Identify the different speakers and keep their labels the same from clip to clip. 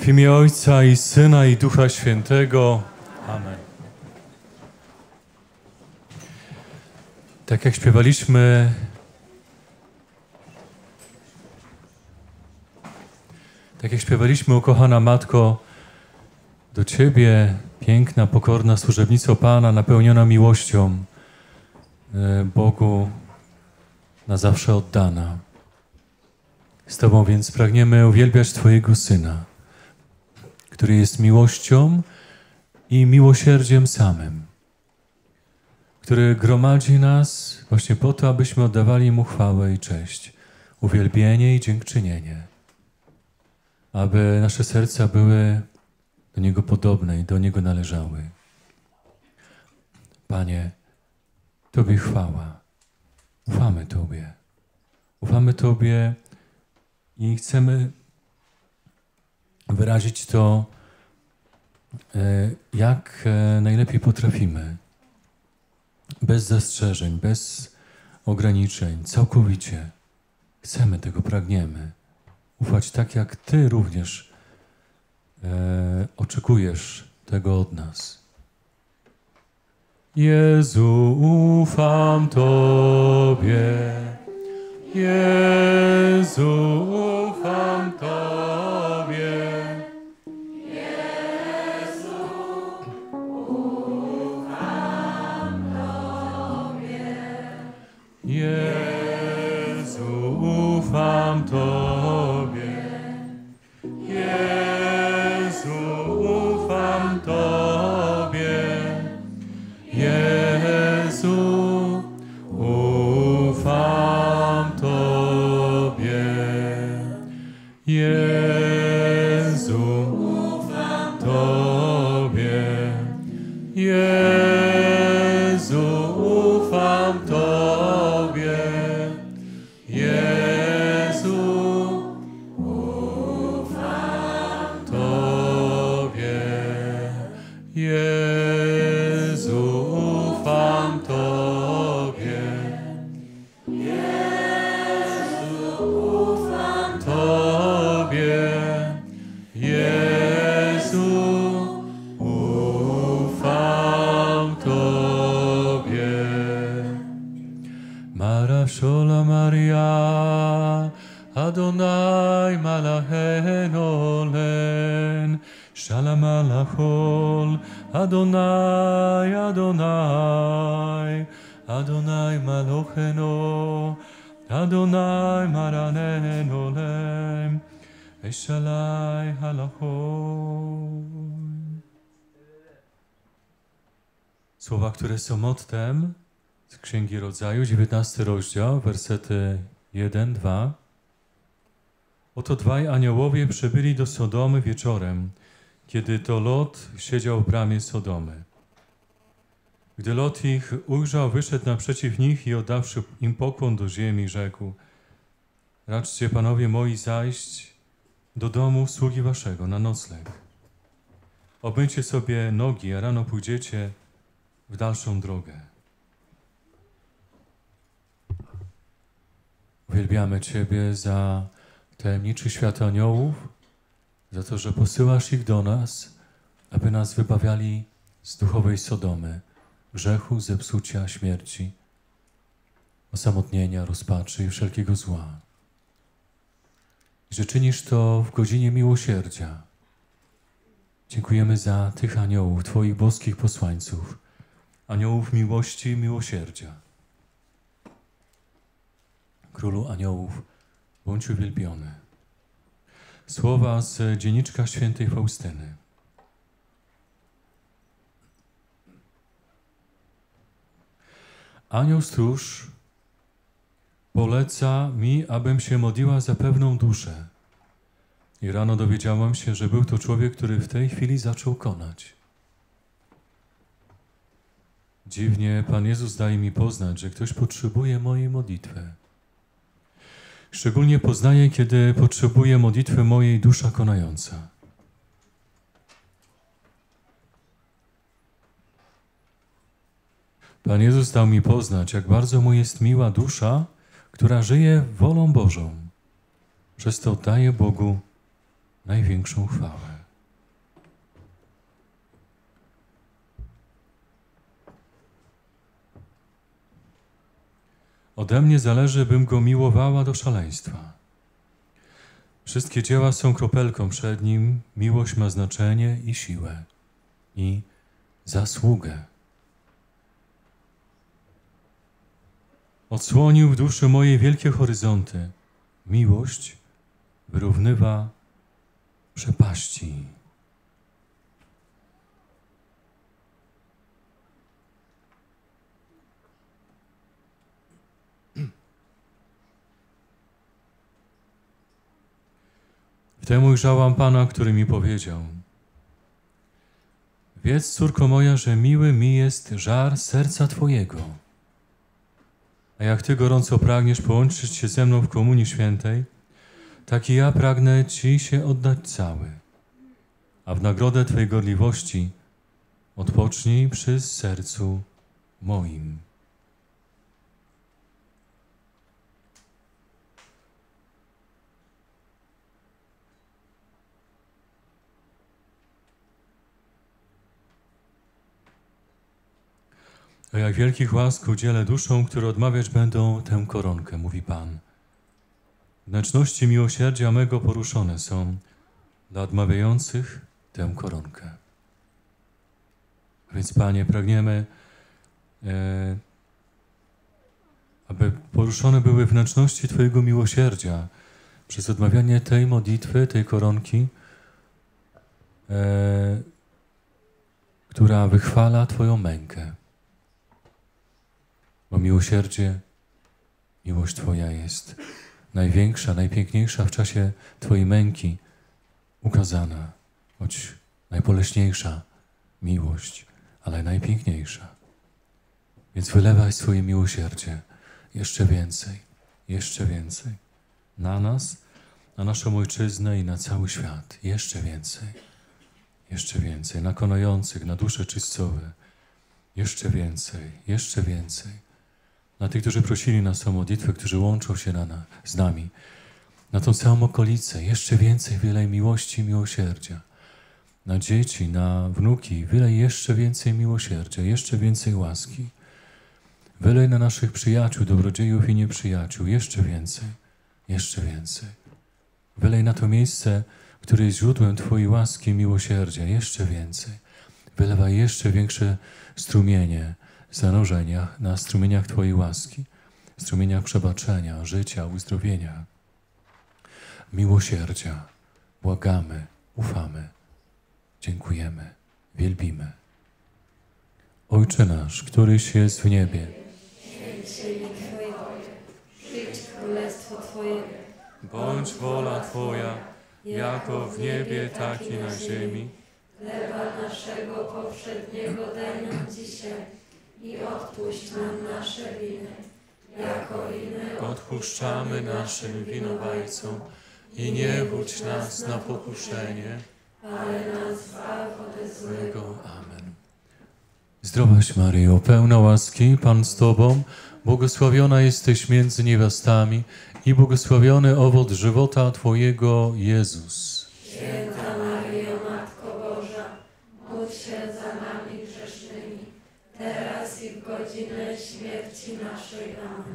Speaker 1: W imię Ojca i Syna i Ducha Świętego. Amen. Tak jak śpiewaliśmy, tak jak śpiewaliśmy, ukochana Matko, do Ciebie, piękna, pokorna służebnico Pana, napełniona miłością, e, Bogu na zawsze oddana. Z Tobą więc pragniemy uwielbiać Twojego Syna, który jest miłością i miłosierdziem samym, który gromadzi nas właśnie po to, abyśmy oddawali Mu chwałę i cześć, uwielbienie i dziękczynienie, aby nasze serca były do Niego podobne i do Niego należały. Panie, Tobie chwała. Ufamy Tobie. Ufamy Tobie i chcemy wyrazić to, e, jak e, najlepiej potrafimy. Bez zastrzeżeń, bez ograniczeń, całkowicie. Chcemy tego, pragniemy. Ufać tak, jak Ty również e, oczekujesz tego od nas. Jezu, ufam Tobie. Jezu, ufam Tobie. Amen. Są mottem z Księgi Rodzaju, 19 rozdział, wersety 1, 2. Oto dwaj aniołowie przybyli do Sodomy wieczorem, kiedy to Lot siedział w bramie Sodomy. Gdy Lot ich ujrzał, wyszedł naprzeciw nich i oddawszy im pokłon do ziemi, rzekł Raczcie, panowie moi, zajść do domu sługi waszego na nocleg. Obmyjcie sobie nogi, a rano pójdziecie w dalszą drogę. Uwielbiamy Ciebie za tajemniczy świat aniołów, za to, że posyłasz ich do nas, aby nas wybawiali z duchowej Sodomy, grzechu, zepsucia, śmierci, osamotnienia, rozpaczy i wszelkiego zła. I że czynisz to w godzinie miłosierdzia. Dziękujemy za tych aniołów, Twoich boskich posłańców, aniołów miłości i miłosierdzia. Królu aniołów, bądź uwielbiony. Słowa z dzienniczka świętej Faustyny. Anioł stróż poleca mi, abym się modliła za pewną duszę. I rano dowiedziałam się, że był to człowiek, który w tej chwili zaczął konać. Dziwnie Pan Jezus daje mi poznać, że ktoś potrzebuje mojej modlitwy. Szczególnie poznaję, kiedy potrzebuje modlitwy mojej dusza konająca. Pan Jezus dał mi poznać, jak bardzo mu jest miła dusza, która żyje wolą Bożą. Przez to daje Bogu największą chwałę. Ode mnie zależy, bym go miłowała do szaleństwa. Wszystkie dzieła są kropelką przed nim, miłość ma znaczenie i siłę, i zasługę. Odsłonił w duszy mojej wielkie horyzonty. Miłość wyrównywa przepaści. Wtem ujrzałam Pana, który mi powiedział: Wiedz, córko moja, że miły mi jest żar serca Twojego. A jak Ty gorąco pragniesz połączyć się ze mną w Komunii Świętej, tak i ja pragnę Ci się oddać cały. A w nagrodę Twojej gorliwości odpocznij przy sercu moim. A jak wielkich łask udzielę duszom, które odmawiać będą tę koronkę, mówi Pan. Wnętrzności miłosierdzia mego poruszone są dla odmawiających tę koronkę. Więc Panie, pragniemy, e, aby poruszone były wnętrzności Twojego miłosierdzia przez odmawianie tej modlitwy, tej koronki, e, która wychwala Twoją mękę. Bo miłosierdzie, miłość Twoja jest największa, najpiękniejsza w czasie Twojej męki ukazana, choć najpoleśniejsza miłość, ale najpiękniejsza. Więc wylewaj swoje miłosierdzie jeszcze więcej, jeszcze więcej na nas, na naszą ojczyznę i na cały świat. Jeszcze więcej, jeszcze więcej na konających, na dusze czystowe. Jeszcze więcej, jeszcze więcej na tych, którzy prosili nas o modlitwę, którzy łączą się na, na, z nami, na tą całą okolicę, jeszcze więcej wylej miłości i miłosierdzia. Na dzieci, na wnuki, wylej jeszcze więcej miłosierdzia, jeszcze więcej łaski. Wylej na naszych przyjaciół, dobrodziejów i nieprzyjaciół, jeszcze więcej, jeszcze więcej. Wylej na to miejsce, które jest źródłem Twojej łaski i miłosierdzia, jeszcze więcej. Wylewaj jeszcze większe strumienie, zanurzeniach, na strumieniach Twojej łaski, strumieniach przebaczenia, życia, uzdrowienia, miłosierdzia. Błagamy, ufamy, dziękujemy, wielbimy. Ojcze nasz, któryś jest w niebie.
Speaker 2: Przyjdź królestwo Twoje.
Speaker 1: Bądź wola Twoja, jako w niebie, tak i na ziemi.
Speaker 2: Chleba naszego powszedniego daj nam dzisiaj i odpuść nam nasze winy, jako i my
Speaker 1: Odpuszczamy naszym winowajcom i nie wódź nas na pokuszenie,
Speaker 2: ale nas zbaw ode złego.
Speaker 1: Amen. Zdrowaś Maryjo, pełna łaski, Pan z Tobą, błogosławiona jesteś między niewiastami i błogosławiony owoc żywota Twojego, Jezus.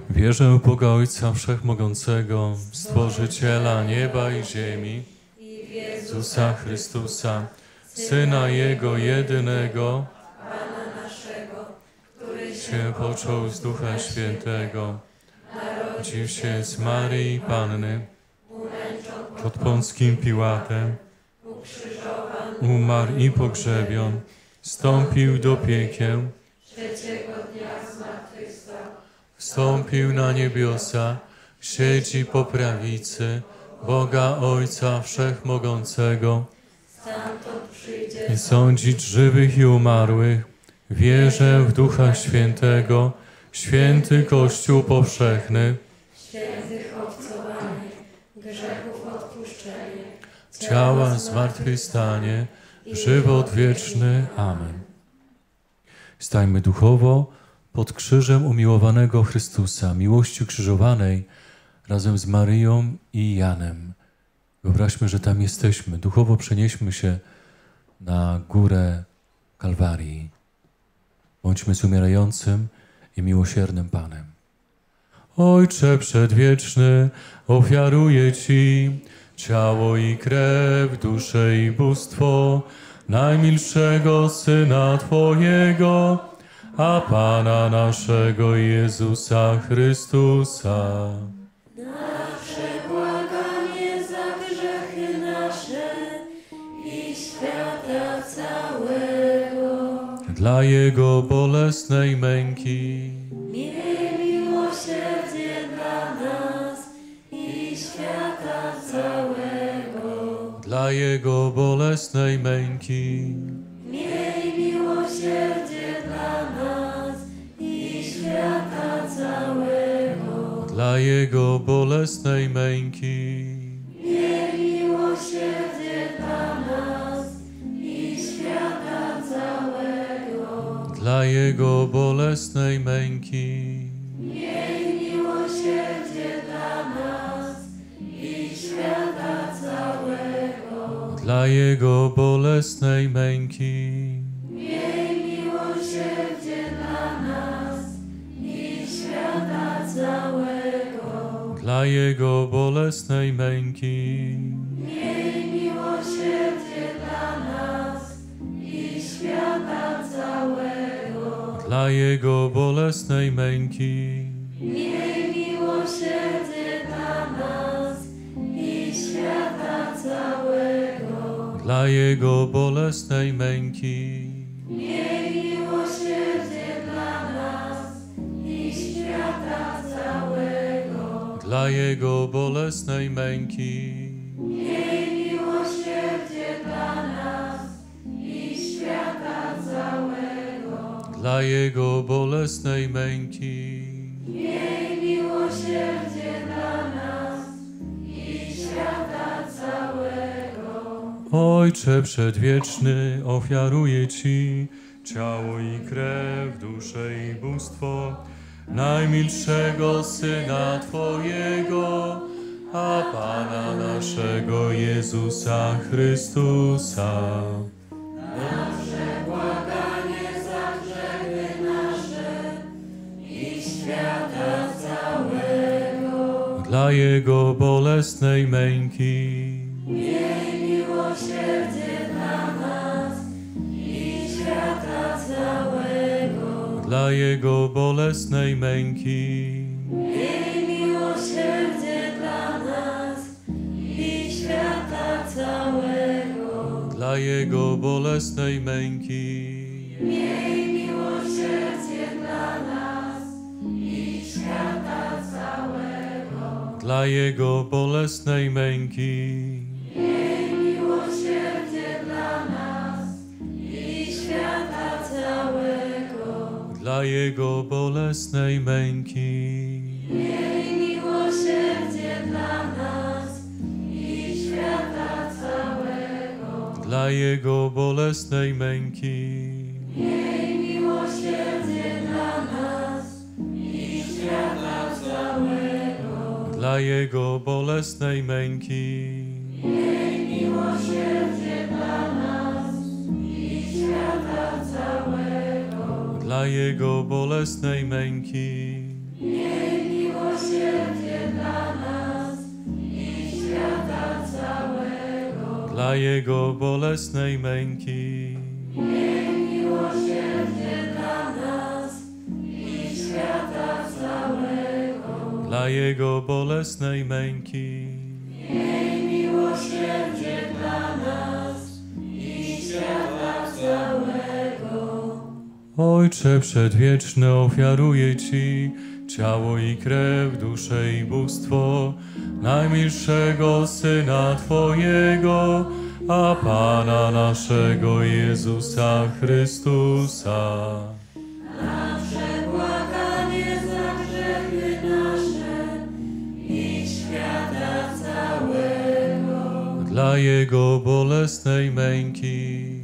Speaker 1: Wierzę w Boga Ojca Wszechmogącego, Stworzyciela nieba i ziemi,
Speaker 2: i
Speaker 1: Jezusa Chrystusa, Syna Jego jedynego,
Speaker 2: Pana naszego, który
Speaker 1: się począł z Ducha Świętego, narodził się z Maryi Panny, pod Pąckim Piłatem, umarł i pogrzebion, stąpił do piekieł,
Speaker 2: trzeciego dnia zmartwychwstał,
Speaker 1: wstąpił na niebiosa, siedzi po prawicy Boga Ojca Wszechmogącego
Speaker 2: stamtąd przyjdzie
Speaker 1: i sądzić żywych i umarłych. Wierzę w Ducha Świętego, święty Kościół powszechny,
Speaker 2: świętych obcowanych, grzechów odpuszczenie,
Speaker 1: ciała zmartwychwstanie, żywot wieczny. Amen. Stajmy duchowo pod krzyżem umiłowanego Chrystusa, miłości krzyżowanej razem z Maryją i Janem. Wyobraźmy, że tam jesteśmy. Duchowo przenieśmy się na górę Kalwarii. Bądźmy z umierającym i miłosiernym Panem. Ojcze przedwieczny, ofiaruję Ci ciało i krew, duszę i bóstwo najmilszego Syna Twojego, a Pana naszego Jezusa Chrystusa.
Speaker 2: Przebłaganie za grzechy nasze i świata całego.
Speaker 1: Dla Jego bolesnej męki, Jego bolesnej męki,
Speaker 2: Miej miłosierdzie dla nas i świata całego.
Speaker 1: dla Jego bolesnej męki,
Speaker 2: Miej miłosierdzie dla nas i świata całego.
Speaker 1: dla Jego bolesnej męki,
Speaker 2: Miej miłosierdzie dla nas i świata całego.
Speaker 1: Dla Jego bolesnej męki,
Speaker 2: Miej miłosierdzie dla nas i świata całego.
Speaker 1: dla Jego bolesnej męki,
Speaker 2: Miej miłosierdzie dla nas i świata całego.
Speaker 1: dla Jego bolesnej męki,
Speaker 2: dla
Speaker 1: Jego bolesnej męki,
Speaker 2: Miej miłosierdzie dla nas i świata całego.
Speaker 1: dla Jego bolesnej męki,
Speaker 2: Miej miłosierdzie dla nas i świata całego.
Speaker 1: dla Jego bolesnej męki,
Speaker 2: Miej miłosierdzie dla nas i świata całego.
Speaker 1: Ojcze przedwieczny, ofiaruję Ci ciało i krew, duszę i bóstwo najmilszego Syna Twojego, a Pana naszego Jezusa Chrystusa.
Speaker 2: Błaganie za grzechy nasze i świata całego.
Speaker 1: Dla Jego bolesnej męki,
Speaker 2: dla nas i świata całego.
Speaker 1: dla Jego bolesnej męki,
Speaker 2: Miej miłosierdzie dla nas i świata całego.
Speaker 1: dla Jego bolesnej męki,
Speaker 2: Miej miłosierdzie dla nas i świata całego.
Speaker 1: dla Jego bolesnej męki. Jego bolesnej męki,
Speaker 2: Miej miłosierdzie dla nas i świata całego.
Speaker 1: dla Jego bolesnej męki,
Speaker 2: Miej miłosierdzie dla nas i świata całego.
Speaker 1: dla Jego bolesnej męki,
Speaker 2: Miej miłosierdzie dla nas i świata całego.
Speaker 1: Dla Jego bolesnej męki,
Speaker 2: Miej miłosierdzie dla nas i świata całego.
Speaker 1: dla Jego bolesnej męki,
Speaker 2: Miej miłosierdzie dla nas i świata całego.
Speaker 1: dla Jego bolesnej męki,
Speaker 2: Miej miłosierdzie dla nas i świata całego.
Speaker 1: Ojcze przedwieczny, ofiaruję Ci ciało i krew, duszę i bóstwo najmilszego Syna Twojego, a Pana naszego Jezusa Chrystusa.
Speaker 2: Na przebłaganie za grzechy nasze i świata całego.
Speaker 1: Dla Jego bolesnej męki,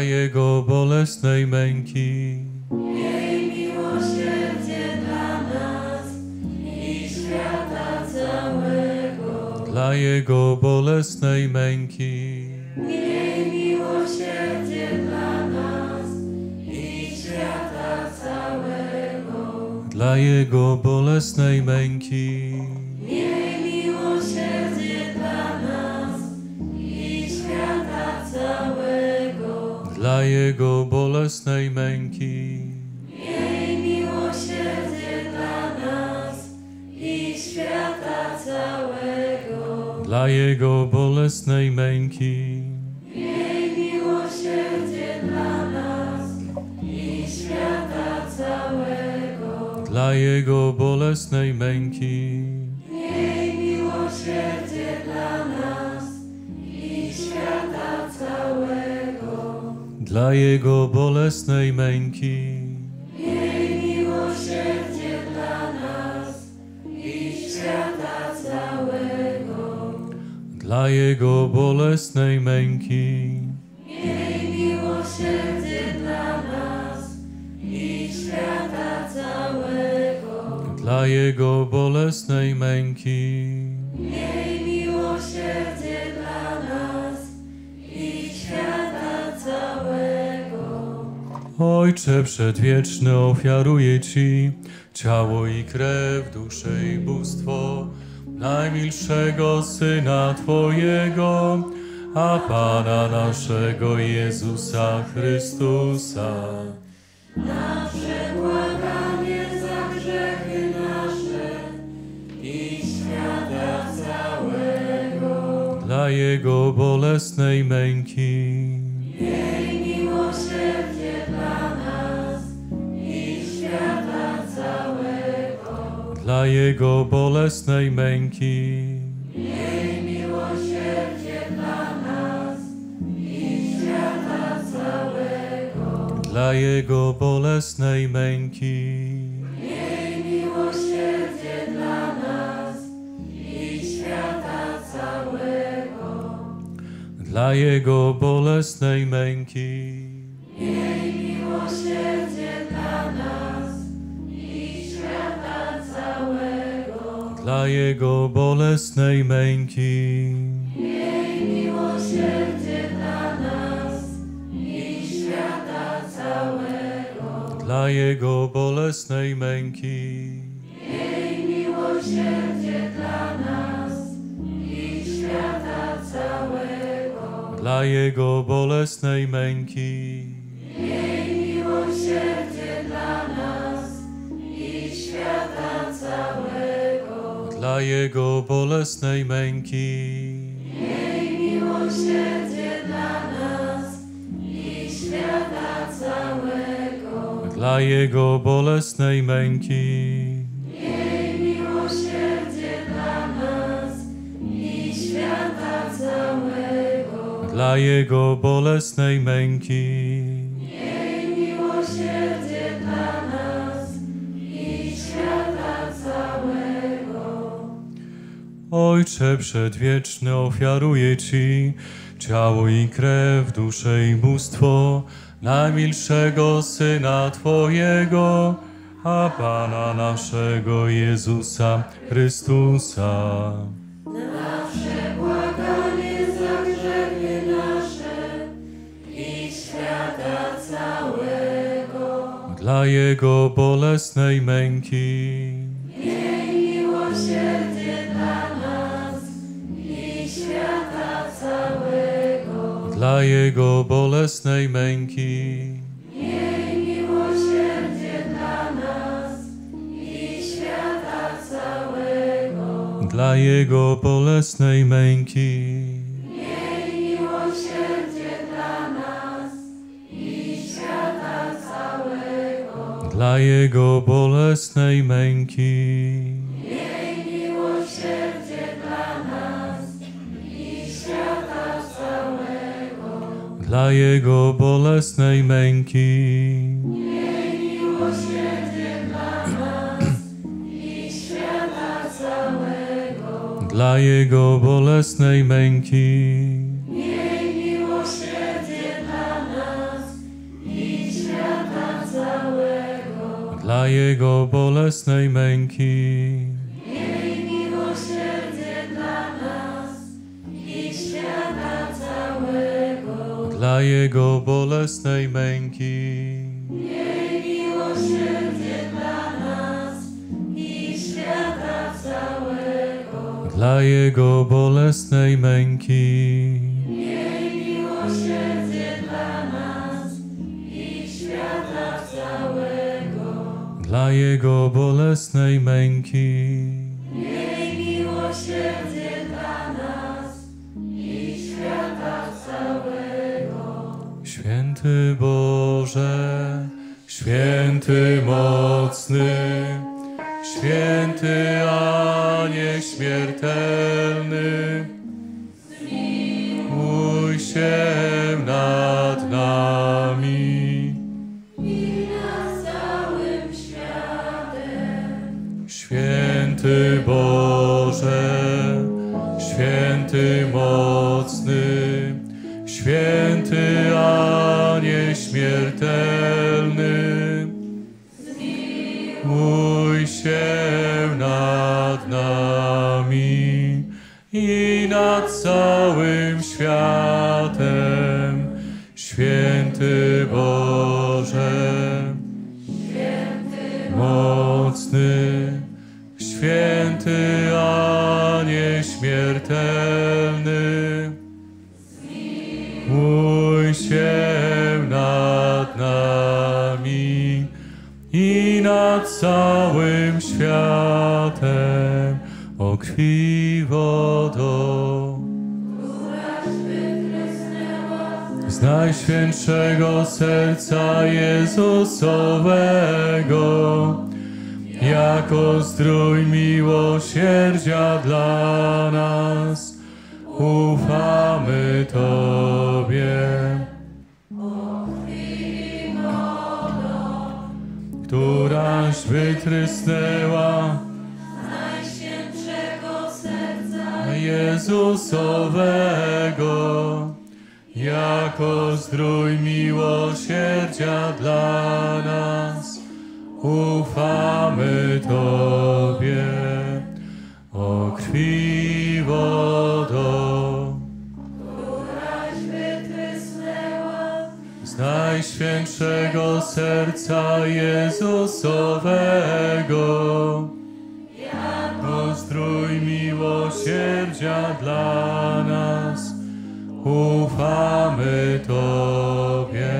Speaker 2: dla
Speaker 1: Jego bolesnej męki,
Speaker 2: Miej miłosierdzie dla nas i świata całego.
Speaker 1: dla Jego bolesnej męki,
Speaker 2: Miej miłosierdzie dla nas i świata całego.
Speaker 1: dla Jego bolesnej męki, Jego bolesnej męki,
Speaker 2: Miej miłosierdzie dla nas i świata całego.
Speaker 1: dla Jego bolesnej męki,
Speaker 2: Miej miłosierdzie dla nas i świata całego.
Speaker 1: dla Jego bolesnej męki,
Speaker 2: dla
Speaker 1: Jego bolesnej męki,
Speaker 2: Miej miłosierdzie dla nas i świata całego.
Speaker 1: dla Jego bolesnej męki,
Speaker 2: Miej miłosierdzie dla nas i świata całego.
Speaker 1: dla Jego bolesnej męki,
Speaker 2: Miej miłosierdzie dla nas
Speaker 1: Ojcze przedwieczny, ofiaruję Ci ciało i krew, duszę i bóstwo najmilszego Syna Twojego, a Pana naszego Jezusa Chrystusa,
Speaker 2: Nasze błaganie za grzechy nasze i świata całego.
Speaker 1: dla Jego bolesnej męki,
Speaker 2: dla
Speaker 1: Jego bolesnej męki,
Speaker 2: Miej miłosierdzie dla nas i świata całego.
Speaker 1: dla Jego bolesnej męki,
Speaker 2: Miej miłosierdzie dla nas i świata całego.
Speaker 1: dla Jego bolesnej męki.
Speaker 2: Miej miłosierdzie dla nas
Speaker 1: dla Jego bolesnej męki,
Speaker 2: Miej miłosierdzie dla nas i świata całego.
Speaker 1: dla Jego bolesnej męki,
Speaker 2: Miej miłosierdzie dla nas i świata całego.
Speaker 1: dla Jego bolesnej męki,
Speaker 2: Miej dla
Speaker 1: Jego bolesnej męki,
Speaker 2: Miej miłosierdzie dla nas i świata całego.
Speaker 1: dla Jego bolesnej męki,
Speaker 2: Miej miłosierdzie dla nas i świata całego.
Speaker 1: dla Jego bolesnej męki, Ojcze przedwieczny, ofiaruję Ci ciało i krew, duszę i bóstwo najmilszego Syna Twojego, a Pana naszego Jezusa Chrystusa.
Speaker 2: Nasze błaganie za grzechy nasze i świata całego.
Speaker 1: Dla Jego bolesnej męki,
Speaker 2: dla
Speaker 1: Jego bolesnej męki,
Speaker 2: Miej miłosierdzie dla nas i świata całego.
Speaker 1: dla Jego bolesnej męki,
Speaker 2: Miej miłosierdzie dla nas i świata całego.
Speaker 1: dla Jego bolesnej męki.
Speaker 2: Dla
Speaker 1: Jego bolesnej męki,
Speaker 2: Miej miłosierdzie dla nas i świata całego.
Speaker 1: dla Jego bolesnej męki,
Speaker 2: Miej miłosierdzie dla nas i świata całego.
Speaker 1: dla Jego bolesnej męki,
Speaker 2: dla
Speaker 1: Jego bolesnej męki,
Speaker 2: Miej miłosierdzie dla nas i świata całego.
Speaker 1: dla Jego bolesnej męki,
Speaker 2: Miej miłosierdzie dla nas i świata całego.
Speaker 1: dla Jego bolesnej męki,
Speaker 2: Miej miłosierdzie dla nas i świata całego.
Speaker 1: Święty Boże, święty mocny, święty a nieśmiertelny, mój się nad nami.
Speaker 2: I nad całym światem.
Speaker 1: Święty Boże, święty mocny, święty a nieśmiertelny, mój się nad nami i nad całym światem, święty Boże mocny, święty, a nieśmiertelny. Nad całym światem o krwi wodą. Z najświętszego serca Jezusowego, jako zdrój miłosierdzia dla nas, ufamy Tobie. Któraś wytrysnęła.
Speaker 2: Najświętszego serca
Speaker 1: Jezusowego, jako zdrój miłosierdzia dla nas, ufamy Tobie, o krwi wodo, najświętszego serca Jezusowego, jako zdrój miłosierdzia dla nas, ufamy Tobie.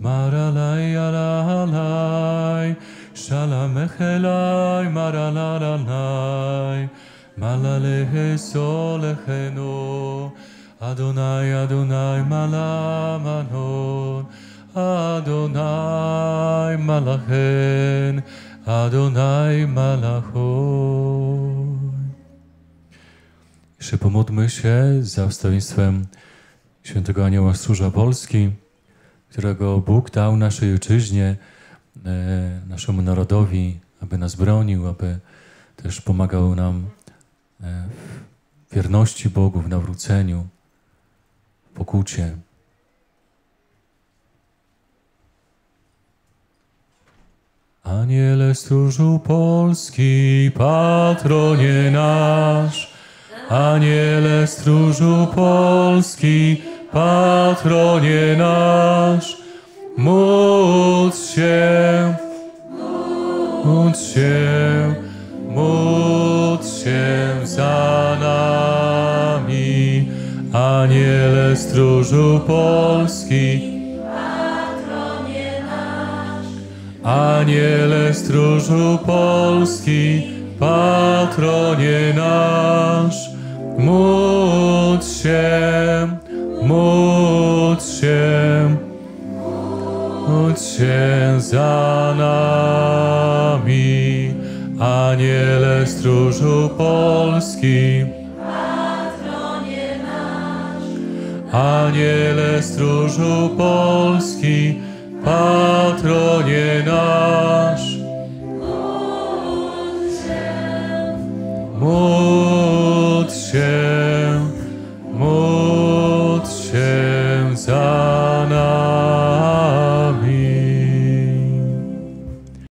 Speaker 1: Maralaj, alalaj, szalamechelaj, maralalalaj, malaleche solecheno, Adonai, Adonai, malamanon, Adonai, malachen, Adonai, malachon. Jeszcze pomódlmy się za wstawienstwem świętego anioła stróża Polski, którego Bóg dał naszej ojczyźnie, e, naszemu narodowi, aby nas bronił, aby też pomagał nam e, w wierności Bogu, w nawróceniu, pokucie. Aniele stróżu Polski, patronie nasz, Aniele stróżu Polski, patronie nasz, módl się, módl się, módl się za nami. Aniele stróżu Polski,
Speaker 2: patronie nasz.
Speaker 1: Aniele stróżu Polski, patronie nasz, módl się, módl się, módl się za nami. Aniele stróżu Polski, Aniele stróżu Polski, patronie nasz, Módl